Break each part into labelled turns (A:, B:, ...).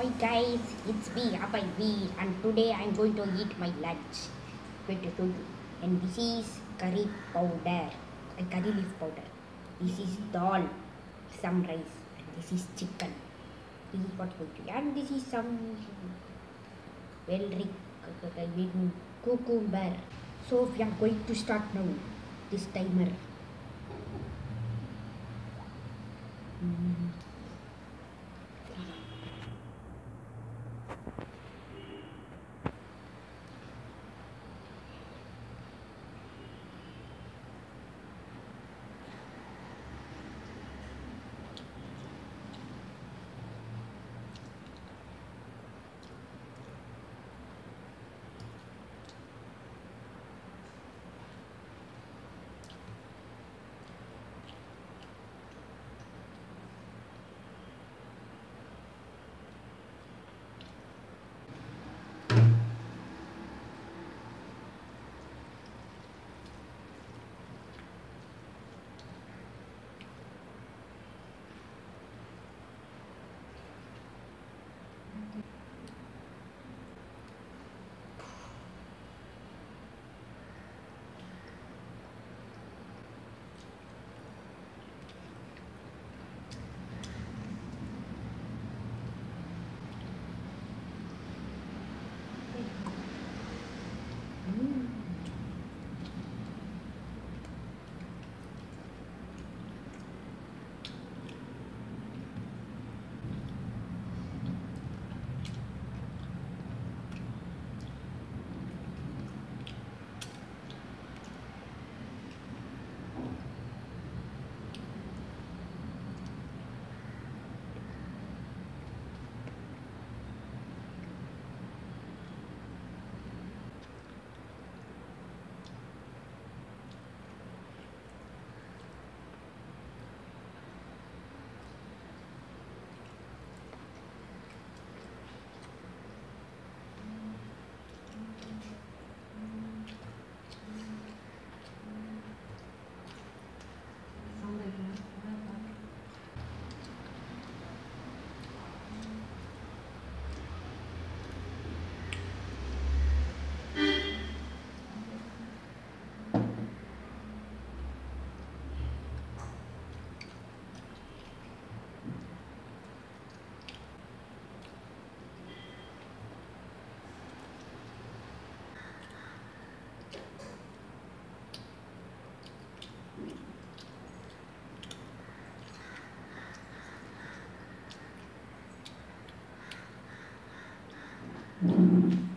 A: Hi guys, it's me, Apai V, and today I'm going to eat my lunch. Going to. And this is curry powder, uh, curry leaf powder. This is dal, some rice, and this is chicken. This is what going to. And this is some well cucumber. So we are going to start now. This timer. Mm-hmm.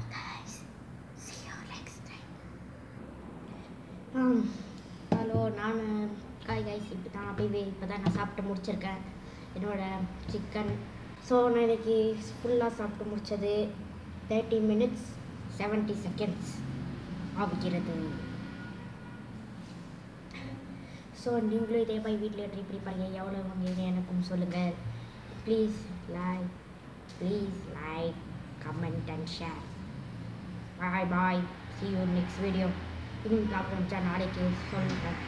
A: Um, all guys. See you next time. Hello நான் காய் guys இப்போ தான் அப்படியே இப்போ தான் நான் சாப்பிட்டு முடிச்சிருக்கேன். என்னோடய சிக்கன் ஸோ நான் இன்றைக்கி ஃபுல்லாக சாப்பிட்டு முடிச்சது தேர்ட்டி மினிட்ஸ் செவன்ட்டி செகண்ட்ஸ் ஆகிக்கிறது ஸோ நீங்களும் இதே மாதிரி வீட்டில் ட்ரீ ப்ரீ எவ்வளோ வாங்குங்க எனக்கும் சொல்லுங்கள் please like please like comment and share bye bye see you next video இன்னும் ப்ராப்ளம் நாளைக்கு சொல்லுங்கள்